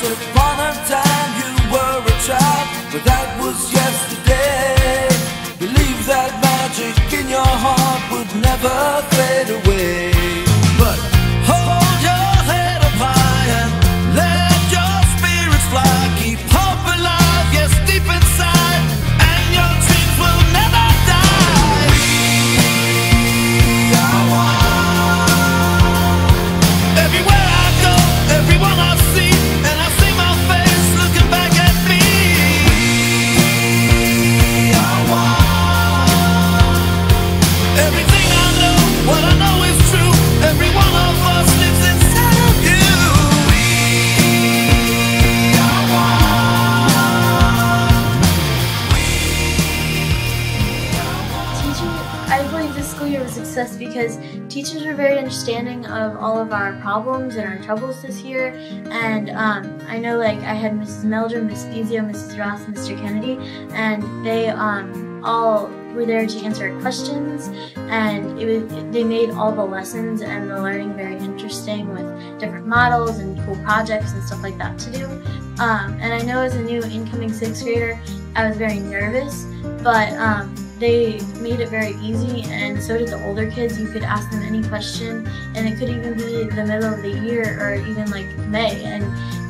Upon a time you were a child, but that was yesterday. Believe that magic in your heart would never fade away. Teachers were very understanding of all of our problems and our troubles this year. And um, I know, like, I had Mrs. Meldrum, Miss Bezio, Mrs. Ross, Mr. Kennedy, and they um, all were there to answer questions. And it was, they made all the lessons and the learning very interesting with different models and cool projects and stuff like that to do. Um, and I know as a new incoming sixth grader, I was very nervous, but um, they made it very easy, and so did the older kids. You could ask them any question, and it could even be the middle of the year or even like May, and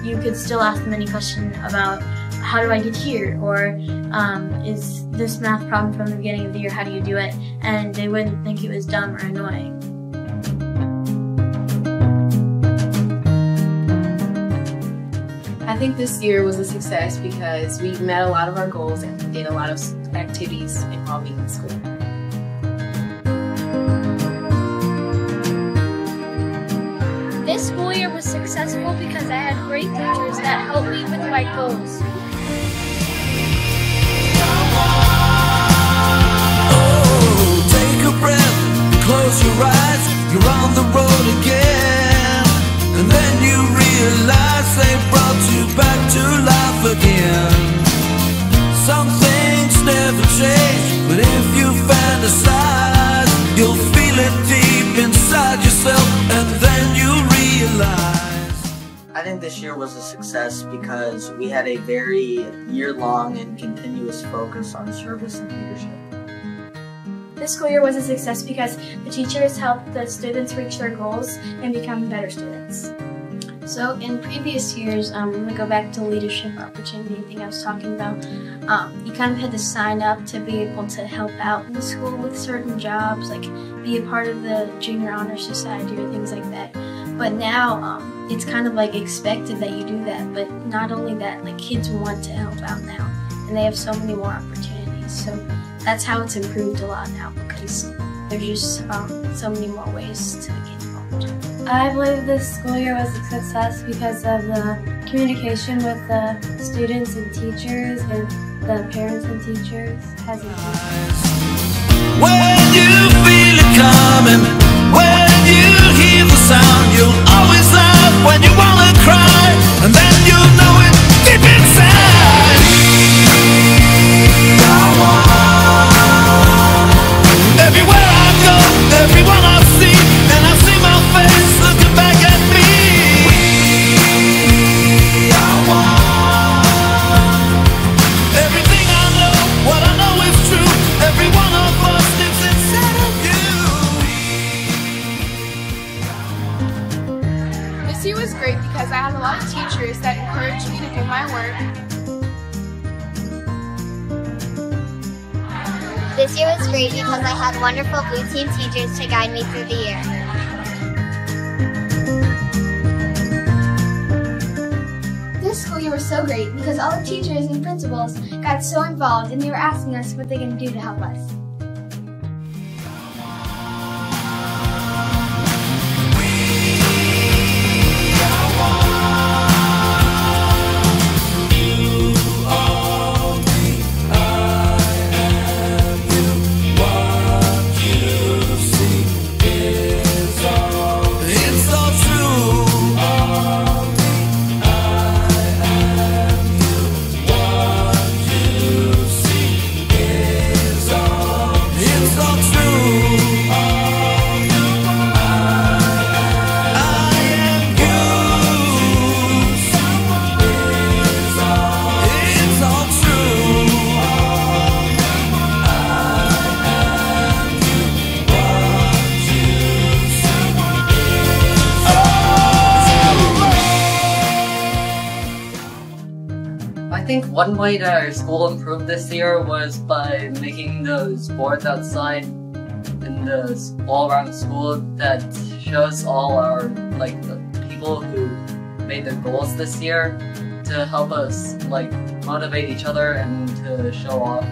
you could still ask them any question about how do I get here, or um, is this math problem from the beginning of the year, how do you do it? And they wouldn't think it was dumb or annoying. I think this year was a success because we met a lot of our goals and we did a lot of activities involving the school. This school year was successful because I had great teachers that helped me with my goals. Oh, take a breath, close your eyes, you're on the road think this year was a success because we had a very year long and continuous focus on service and leadership. This school year was a success because the teachers helped the students reach their goals and become better students. So in previous years, um, when we go back to leadership opportunity thing I was talking about, um, you kind of had to sign up to be able to help out in the school with certain jobs, like be a part of the junior honor society or things like that. But now um, it's kind of like expected that you do that. But not only that, like kids want to help out now, and they have so many more opportunities. So that's how it's improved a lot now because there's just um, so many more ways to get involved. I believe this school year was a success because of the communication with the students and teachers and the parents and teachers has improved. When you feel it coming, when you hear the sound, you'll always laugh when you wanna cry, and then you know it deep inside. This year was great because I had wonderful blue team teachers to guide me through the year. This school year was so great because all the teachers and principals got so involved and they were asking us what they can do to help us. One way that our school improved this year was by making those boards outside in the all around school that shows all our like the people who made their goals this year to help us like motivate each other and to show off.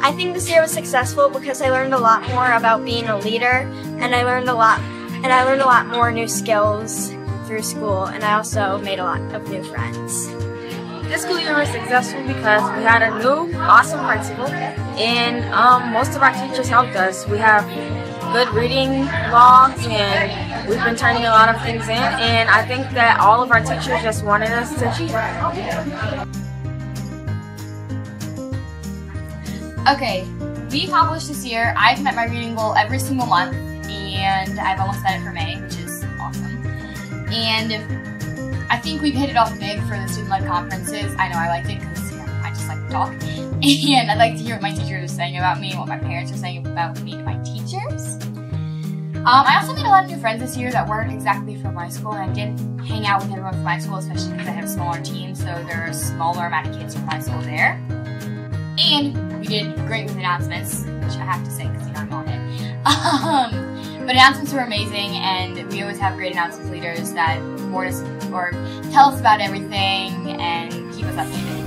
I think this year was successful because I learned a lot more about being a leader and I learned a lot and I learned a lot more new skills through school and I also made a lot of new friends. This school year was successful because we had a new awesome principal and um, most of our teachers helped us. We have good reading logs and we've been turning a lot of things in and I think that all of our teachers just wanted us to achieve. Okay, we accomplished this year. I've met my reading goal every single month, and I've almost met it for May. And I think we've hit it off big for the student-led conferences. I know I liked it because you know, I just like to talk, and I'd like to hear what my teachers are saying about me and what my parents are saying about me to my teachers. Um, I also made a lot of new friends this year that weren't exactly from my school, and I did hang out with everyone from my school, especially because I have smaller team, so there are a smaller amount of kids from my school there. And we did great with announcements, which I have to say because you know I'm on it. Um, but announcements were amazing, and we always have great announcements leaders that warn us or tell us about everything and keep us updated.